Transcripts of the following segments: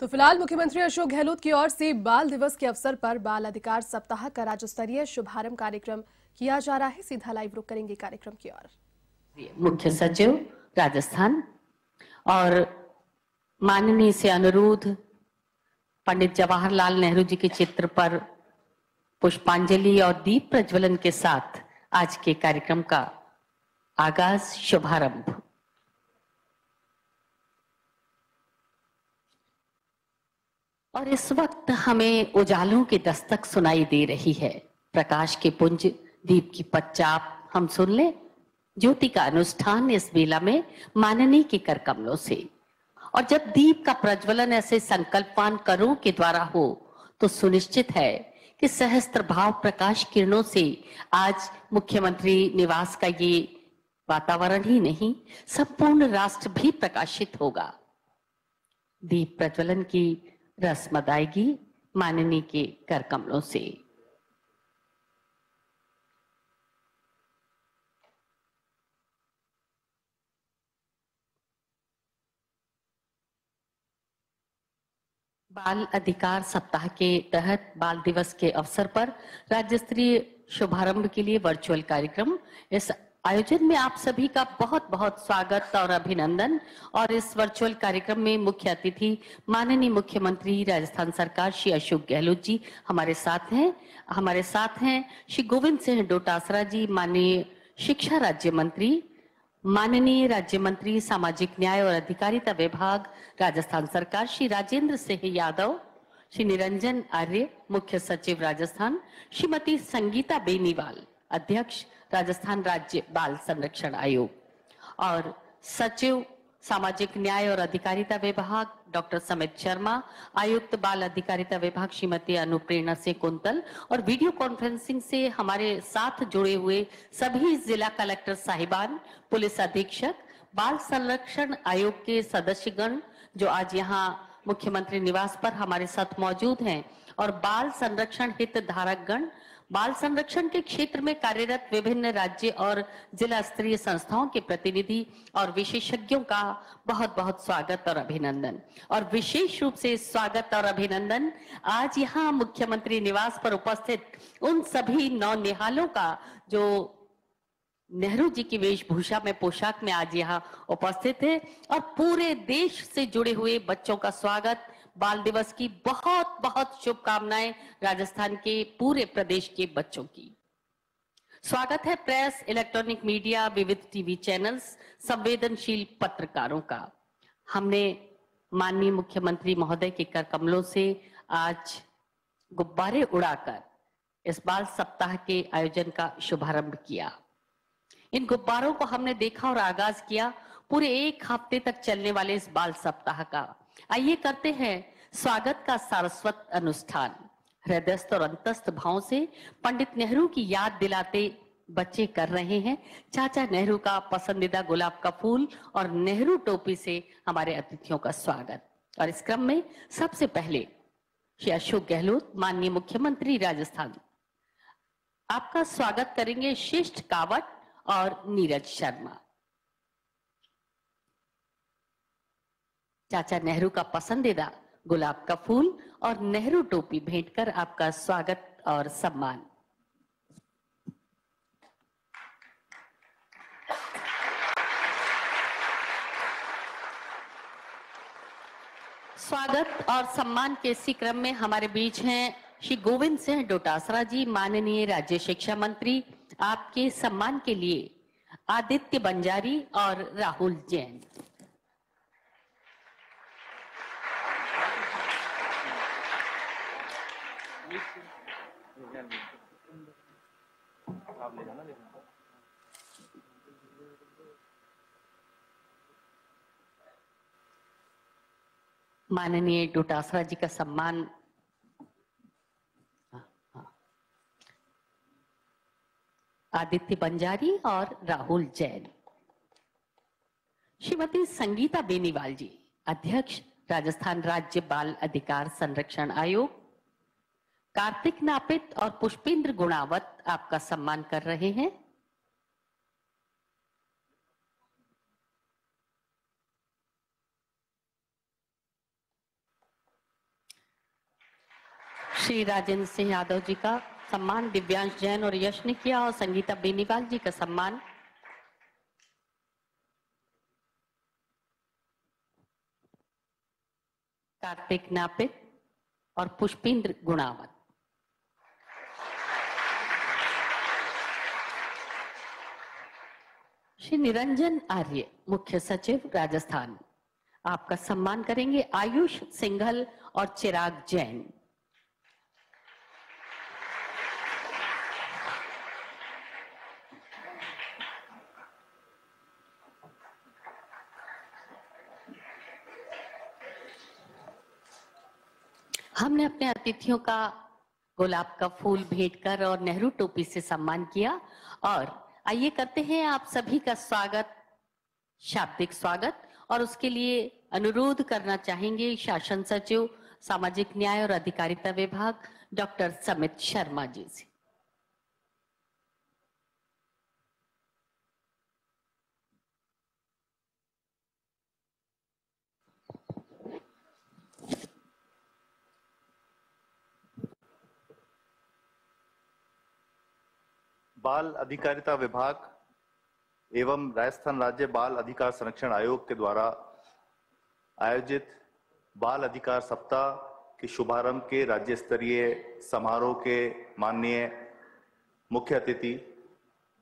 तो फ़िलहाल मुख्यमंत्री अशोक गहलोत की ओर से बाल दिवस के अवसर पर बाल अधिकार सप्ताह का राज्य स्तरीय शुभारंभ कार्यक्रम किया जा रहा है। सीधा लाइव रुक करेंगे कार्यक्रम की ओर। मुख्य सचिव, राजस्थान। और माननीय से अनुरोध, पंडित जवाहरलाल नेहरू जी के चित्र पर पुष्पांजलि और दीप प्रज्वलन के साथ आज के कार्यक्रम का आगाज़ शुभारंभ। और इस वक्त हमें उजालों की दस्तक सुनाई दे रही है। प्रकाश के पुंज, दीप की पच्चाप, हम सुन ले। ज्योति का अनुष्ठान इस बेला में माननीय के कर कमलों से। और जब दीप का प्रज्वलन ऐसे संकल्पवान करों के द्वारा हो तो सुनिश्चित है कि सहस्त्र भाव प्रकाश किरणों से आज मुख्यमंत्री निवास का ये वातावरण ही नहीं, संपूर्ण राष्ट्र भी प्रकाशित होगा। दीप प्रज्वलन की रस्म अदायगी माननीय के कर कमलों से। बाल अधिकार सप्ताह के तहत बाल दिवस के अवसर पर राज्य स्तरीय शुभारंभ के लिए वर्चुअल कार्यक्रम इस आयोजन में आप सभी का बहुत बहुत स्वागत और अभिनंदन। और इस वर्चुअल कार्यक्रम में मुख्य अतिथि माननीय मुख्यमंत्री राजस्थान सरकार श्री अशोक गहलोत जी हमारे साथ हैं। हमारे साथ हैं श्री गोविंद सिंह डोटासरा जी, माननीय शिक्षा राज्य मंत्री, माननीय राज्य मंत्री, सामाजिक न्याय और अधिकारिता विभाग, राजस्थान सरकार श्री राजेंद्र सिंह यादव, श्री निरंजन आर्य, मुख्य सचिव राजस्थान, श्रीमती संगीता बेनीवाल, अध्यक्ष राजस्थान राज्य बाल संरक्षण आयोग और सचिव, सामाजिक न्याय और अधिकारिता विभाग डॉक्टर समित शर्मा, आयुक्त बाल अधिकारिता विभाग श्रीमती अनुप्रेरणा से कुंतल और वीडियो कॉन्फ्रेंसिंग से हमारे साथ जुड़े हुए सभी जिला कलेक्टर साहिबान, पुलिस अधीक्षक, बाल संरक्षण आयोग के सदस्यगण जो आज यहाँ मुख्यमंत्री निवास पर हमारे साथ मौजूद हैं और बाल संरक्षण हित धारक गण बाल संरक्षण के क्षेत्र में कार्यरत विभिन्न राज्य और जिला स्तरीय संस्थाओं के प्रतिनिधि और विशेषज्ञों का बहुत बहुत स्वागत और अभिनंदन। और विशेष रूप से स्वागत और अभिनंदन, आज यहाँ मुख्यमंत्री निवास पर उपस्थित उन सभी नौ निहालों का, जो नेहरू जी की वेशभूषा में पोशाक में आज यहाँ उपस्थित है और पूरे देश से जुड़े हुए बच्चों का स्वागत बाल दिवस की बहुत बहुत शुभकामनाएँ राजस्थान के पूरे प्रदेश के बच्चों की। स्वागत है प्रेस, इलेक्ट्रॉनिक मीडिया, विविध टीवी चैनल्स, संवेदनशील पत्रकारों का। हमने माननीय मुख्यमंत्री महोदय के कर कमलों से आज गुब्बारे उड़ाकर इस बाल सप्ताह के आयोजन का शुभारंभ किया। इन गुब्बारों को हमने देखा और आगाज़ किया। पूरे एक हफ़्ते तक चलने वाले इस बाल सप्ताह का आइए करते हैं स्वागत का सारस्वत अनुष्ठान। हृदयस्थ और अंतस्थ भाव से पंडित नेहरू की याद दिलाते बच्चे कर रहे हैं। चाचा नेहरू का पसंदीदा गुलाब का फूल और नेहरू टोपी से हमारे अतिथियों का स्वागत। और इस क्रम में सबसे पहले श्री अशोक गहलोत, माननीय मुख्यमंत्री राजस्थान। आपका स्वागत करेंगे शिष्ट कावट और नीरज शर्मा। चाचा नेहरू का पसंदीदा गुलाब का फूल और नेहरू टोपी भेंट कर आपका स्वागत और सम्मान। स्वागत और सम्मान के इसी क्रम में हमारे बीच हैं श्री गोविंद सिंह डोटासरा जी, माननीय राज्य शिक्षा मंत्री, आपके सम्मान के लिए आदित्य बंजारी और राहुल जैन। माननीय डोटासरा जी का सम्मान। आदित्य बंजारी और राहुल जैन। श्रीमती संगीता बेनीवाल जी, अध्यक्ष, राजस्थान राज्य बाल अधिकार संरक्षण आयोग। कार्तिक नापित और पुष्पेंद्र गुणावत आपका सम्मान कर रहे हैं। श्री राजेंद्र सिंह यादव जी का सम्मान, दिव्यांश जैन और यश ने किया और संगीता बेनीवाल जी का सम्मान। कार्तिक नापित और पुष्पेंद्र गुणावत श्री निरंजन आर्य, मुख्य सचिव राजस्थान। आपका सम्मान करेंगे आयुष सिंघल और चिराग जैन। हमने अपने अतिथियों का गुलाब का फूल भेंट कर और नेहरू टोपी से सम्मान किया और आइए करते हैं आप सभी का स्वागत, शाब्दिक स्वागत, और उसके लिए अनुरोध करना चाहेंगे शासन सचिव, सामाजिक न्याय और अधिकारिता विभाग, डॉक्टर समित शर्मा जी से। बाल अधिकारिता विभाग एवं राजस्थान राज्य बाल अधिकार संरक्षण आयोग के द्वारा आयोजित बाल अधिकार सप्ताह के शुभारंभ के राज्य स्तरीय समारोह के माननीय मुख्य अतिथि,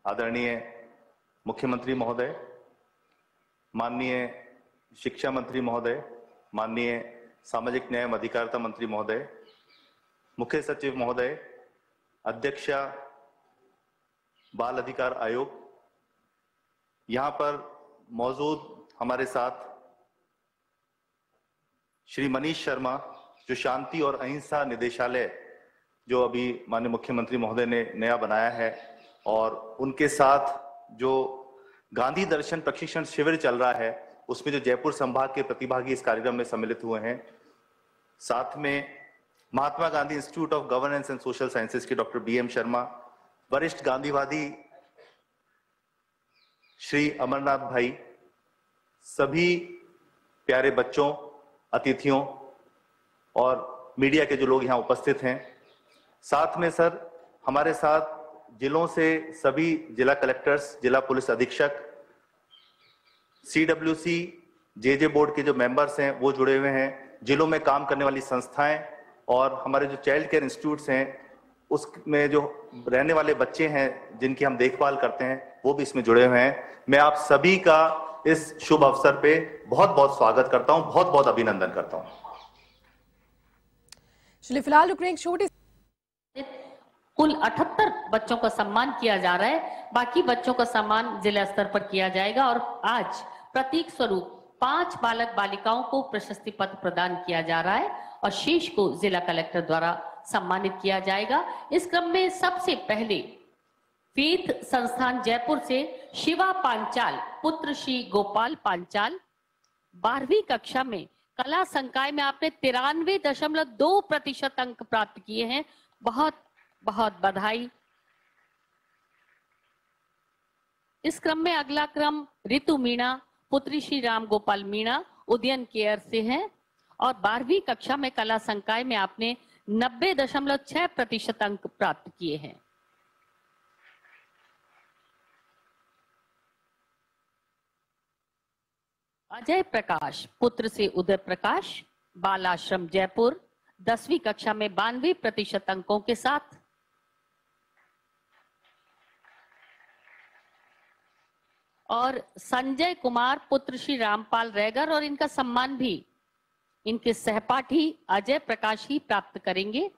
आदरणीय मुख्यमंत्री महोदय, माननीय शिक्षा मंत्री महोदय, माननीय सामाजिक न्याय एवं अधिकारिता मंत्री महोदय, मुख्य सचिव महोदय, अध्यक्षा बाल अधिकार आयोग, यहाँ पर मौजूद हमारे साथ श्री मनीष शर्मा, जो शांति और अहिंसा निदेशालय, जो अभी माननीय मुख्यमंत्री महोदय ने नया बनाया है, और उनके साथ जो गांधी दर्शन प्रशिक्षण शिविर चल रहा है, उसमें जो जयपुर संभाग के प्रतिभागी इस कार्यक्रम में सम्मिलित हुए हैं। साथ में Mahatma Gandhi Institute of Governance and Social Sciences के डॉक्टर बी एम शर्मा वरिष्ठ गांधीवादी श्री अमरनाथ भाई, सभी प्यारे बच्चों, अतिथियों और मीडिया के जो लोग यहाँ उपस्थित हैं, साथ में सर, हमारे साथ जिलों से सभी जिला कलेक्टर्स, जिला पुलिस अधीक्षक सी डब्ल्यू सी जे जे बोर्ड के जो मेंबर्स हैं, वो जुड़े हुए हैं, जिलों में काम करने वाली संस्थाएँ और हमारे जो चाइल्ड केयर इंस्टीट्यूट्स हैं उसमें जो रहने वाले बच्चे हैं जिनकी हम देखभाल करते हैं वो भी इसमें जुड़े हुए हैं। मैं आप सभी का इस शुभ अवसर पे बहुत बहुत स्वागत करता हूँ बहुत बहुत अभिनंदन करता हूँ। चलिए फ़िलहाल रुक रहे एक छोटी कुल 78 बच्चों का सम्मान किया जा रहा है। बाकी बच्चों का सम्मान जिला स्तर पर किया जाएगा और आज प्रतीक स्वरूप पाँच बालक बालिकाओं को प्रशस्ति पत्र प्रदान किया जा रहा है और शेष को जिला कलेक्टर द्वारा सम्मानित किया जाएगा। इस क्रम में सबसे पहले फेथ संस्थान जयपुर से शिवा पांचाल, पुत्र श्री गोपाल पांचाल। बारहवीं कक्षा में कला संकाय में आपने तिरानवे दशमलव दो प्रतिशत अंक प्राप्त किए हैं। बहुत बहुत बधाई। इस क्रम में अगला क्रम ऋतु मीणा, पुत्री श्री राम गोपाल मीणा, उदयन केयर से है। और बारहवीं कक्षा में कला संकाय में आपने नब्बे दशमलव छह प्रतिशत अंक प्राप्त किए हैं। अजय प्रकाश, पुत्र से उदय प्रकाश बाल आश्रम जयपुर, दसवीं कक्षा में बानवे प्रतिशत अंकों के साथ। और संजय कुमार, पुत्र श्री रामपाल रैगर और इनका सम्मान भी। इनके सहपाठी अजय प्रकाश ही प्राप्त करेंगे।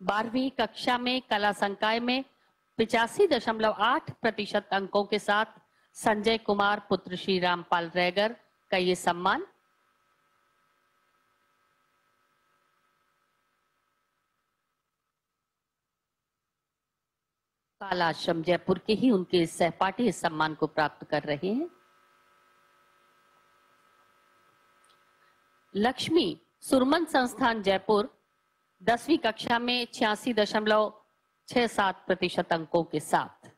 बारहवीं कक्षा में, कला संकाय में पिचासी दशमलव आठ प्रतिशत अंकों के साथ संजय कुमार, पुत्र श्री रामपाल रैगर का ये सम्मान। कालाश्रम जयपुर के ही उनके सहपाठी इस सम्मान को प्राप्त कर रहे हैं। लक्ष्मी सुरमन संस्थान जयपुर, दसवीं कक्षा में छियासी दशमलव छह सात प्रतिशत अंकों के साथ।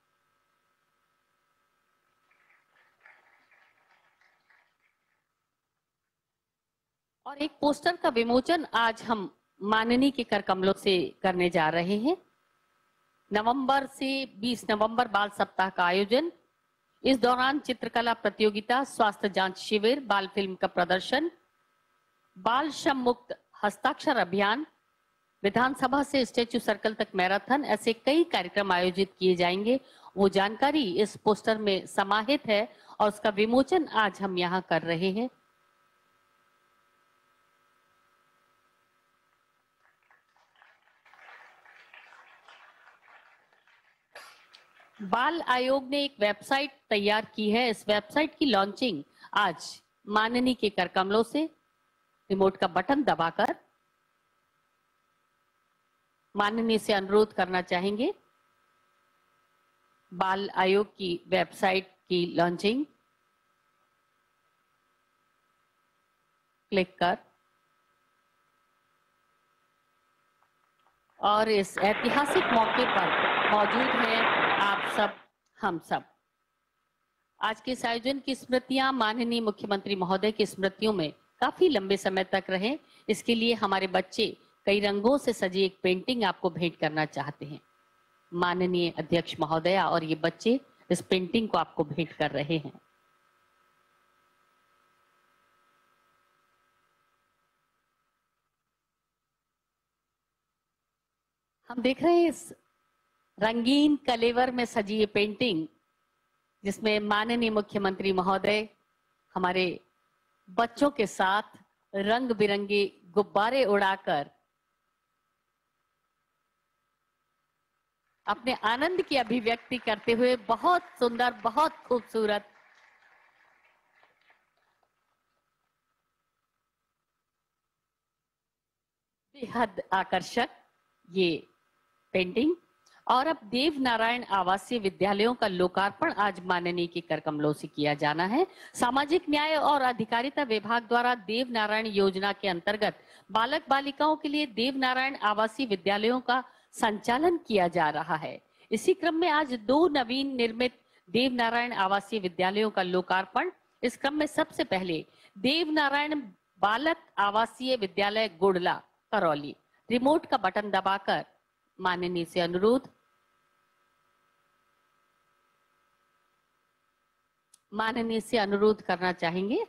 और एक पोस्टर का विमोचन आज हम माननी के कर कमलों से करने जा रहे हैं। नवंबर से 20 नवंबर बाल सप्ताह का आयोजन। इस दौरान चित्रकला प्रतियोगिता, स्वास्थ्य जाँच शिविर, बाल फ़िल्म का प्रदर्शन बाल श्रम मुक्त हस्ताक्षर अभियान, विधानसभा से स्टेचू सर्कल तक मैराथन, ऐसे कई कार्यक्रम आयोजित किए जाएँगे। वो जानकारी इस पोस्टर में समाहित है और उसका विमोचन आज हम यहाँ कर रहे हैं। बाल आयोग ने एक वेबसाइट तैयार की है। इस वेबसाइट की लॉन्चिंग आज माननी के कर कमलों से रिमोट का बटन दबाकर माननीय से अनुरोध करना चाहेंगे। बाल आयोग की वेबसाइट की लॉन्चिंग क्लिक कर। और इस ऐतिहासिक मौके पर मौजूद हैं आप सब, हम सब। आज के इस आयोजन की स्मृतियाँ माननीय मुख्यमंत्री महोदय की स्मृतियों में काफ़ी लंबे समय तक रहे। इसके लिए हमारे बच्चे कई रंगों से सजी एक पेंटिंग आपको भेंट करना चाहते हैं। माननीय अध्यक्ष महोदया और ये बच्चे इस पेंटिंग को आपको भेंट कर रहे हैं। हम देख रहे हैं इस रंगीन कलेवर में सजी ये पेंटिंग जिसमें माननीय मुख्यमंत्री महोदय, हमारे बच्चों के साथ रंग बिरंगे गुब्बारे उड़ाकर अपने आनंद की अभिव्यक्ति करते हुए बहुत सुंदर, बहुत खूबसूरत बेहद आकर्षक ये पेंटिंग और अब देव नारायण आवासीय विद्यालयों का लोकार्पण आज माननीय के कर कमलों से किया जाना है। सामाजिक न्याय और अधिकारिता विभाग द्वारा देव नारायण योजना के अंतर्गत बालक बालिकाओं के लिए देव नारायण आवासीय विद्यालयों का संचालन किया जा रहा है। इसी क्रम में आज दो नवीन निर्मित देव नारायण आवासीय विद्यालयों का लोकार्पण। इस क्रम में सबसे पहले देव नारायण बालक आवासीय विद्यालय गुड़ला करौली। रिमोट का बटन दबाकर माननीय से अनुरोध माननीय से अनुरोध करना चाहेंगे।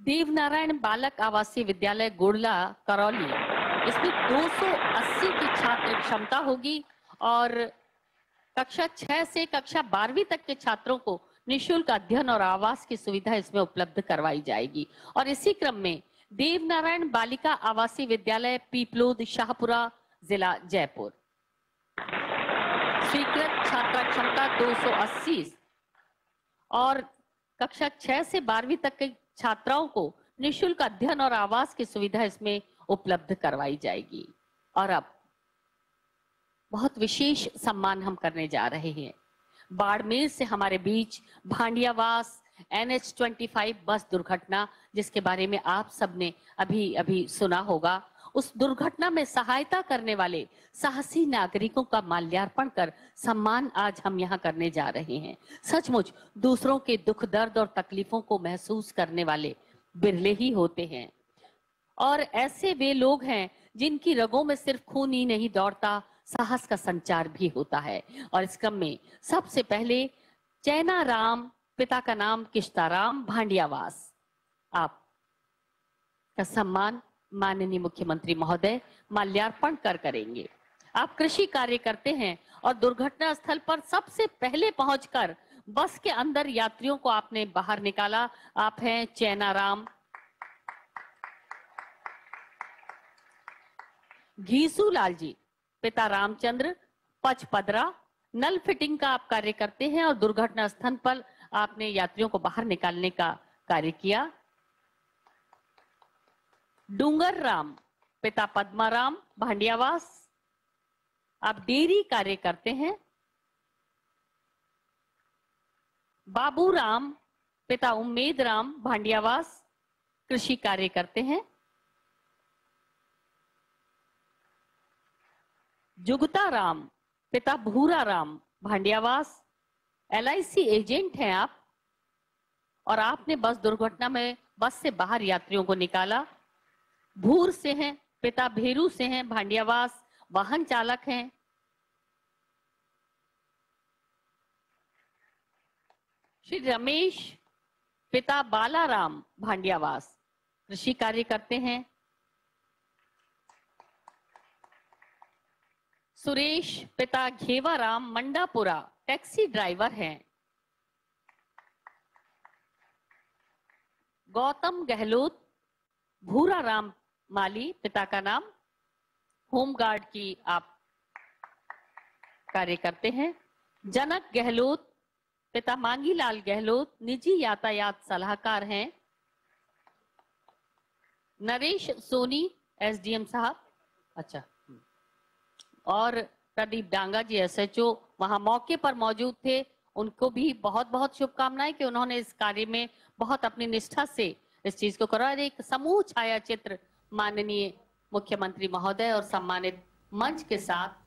देव नारायण बालक आवासीय विद्यालय गोड़ला, करौली। इसमें 280 की छात्र क्षमता होगी और कक्षा 6 से कक्षा 12वीं तक के छात्रों को निशुल्क अध्ययन और आवास की सुविधा इसमें उपलब्ध करवाई जाएगी। और इसी क्रम में देव नारायण बालिका आवासीय विद्यालय पीपलोद, शाहपुरा, जिला जयपुर। स्वीकृत छात्रा क्षमता 280 और कक्षा 6 से 12वीं तक के छात्राओं को निशुल्क अध्ययन और आवास की सुविधा इसमें उपलब्ध करवाई जाएगी। और अब बहुत विशेष सम्मान हम करने जा रहे हैं। बाड़मेर से हमारे बीच Bhandiyawas N H twenty bus दुर्घटना, जिसके बारे में आप सबने अभी अभी सुना होगा। उस दुर्घटना में सहायता करने वाले साहसी नागरिकों का माल्यार्पण कर सम्मान आज हम यहाँ करने जा रहे हैं। सचमुच दूसरों के दुख, दर्द और तकलीफों को महसूस करने वाले बिरले ही होते हैं। और ऐसे वे लोग हैं जिनकी रगों में सिर्फ़ खून ही नहीं दौड़ता, साहस का संचार भी होता है। और इस क्रम में सबसे पहले चैना राम, पिता का नाम किश्ताराम भांडियावास। आप का सम्मान माननीय मुख्यमंत्री महोदय, माल्यार्पण कर करेंगे। आप कृषि कार्य करते हैं और दुर्घटना स्थल पर सबसे पहले पहुंचकर बस के अंदर यात्रियों को आपने बाहर निकाला। आप हैं चैनाराम। घीसू लाल जी, पिता रामचंद्र, पचपदरा, नल फिटिंग का आप कार्य करते हैं और दुर्घटना स्थल पर आपने यात्रियों को बाहर निकालने का कार्य किया। डूंगर राम, पिता पद्माराम भांडियावास। आप डेयरी कार्य करते हैं। बाबू राम, पिता उम्मेद राम, भांडियावास कृषि कार्य करते हैं। जुगता राम, पिता भूरा राम, भांडियावास। एलआईसी एजेंट हैं आप। और आपने बस दुर्घटना में बस से बाहर यात्रियों को निकाला। भूर से हैं, पिता भेरू से हैं, भांडियावास, वाहन चालक हैं। श्री रमेश, पिता बालाराम, भांडियावास, कृषि कार्य करते हैं। सुरेश, पिता घेवाराम, मंडापुरा, टैक्सी ड्राइवर हैं। गौतम गहलोत भूरा राम माली, पिता का नाम। होमगार्ड की आप कार्य करते हैं। जनक गहलोत, पिता मांगीलाल गहलोत, निजी यातायात सलाहकार हैं। नरेश सोनी, एसडीएम साहब। अच्छा। और प्रदीप डांगा जी, एसएचओ। वहाँ मौके पर मौजूद थे। उनको भी बहुत बहुत शुभकामनाएँ कि उन्होंने इस कार्य में बहुत अपनी निष्ठा से इस चीज़ को करा एक समूह छाया चित्र माननीय मुख्यमंत्री महोदय और सम्मानित मंच के साथ